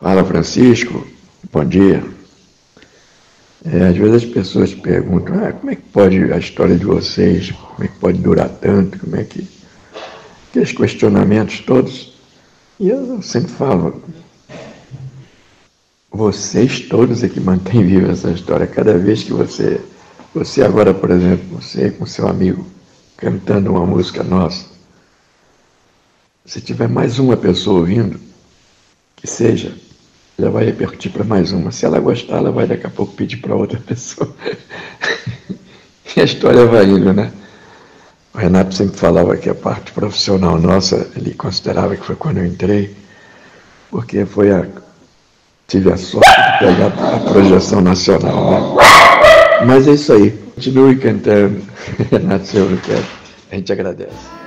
Fala Francisco, bom dia. É, às vezes as pessoas perguntam, ah, como é que pode a história de vocês, como é que pode durar tanto, como é que. Aqueles questionamentos todos. E eu sempre falo, vocês todos é que mantêm viva essa história. Cada vez que você, você agora, por exemplo, você com seu amigo cantando uma música nossa, se tiver mais uma pessoa ouvindo, que seja, ela vai repercutir para mais uma. Se ela gostar, ela vai daqui a pouco pedir para outra pessoa. e a história vai indo, né? O Renato sempre falava que a parte profissional nossa, ele considerava que foi quando eu entrei, porque foi a. tive a sorte de pegar a projeção nacional, né? Mas é isso aí. Continue cantando, Renato Silva, a gente agradece.